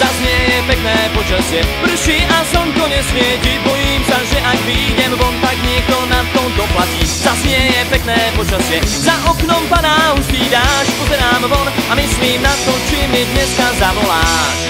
Zaznieje pekné počasie, prší a slnko nesvieti. Bojím sa, že ak vyjdem von, tak niekto na to doplatí Zaznieje pekné počasie, za oknom padá hustý dáž. Pozerám von a myslím na to, či mi dneska zavoláš.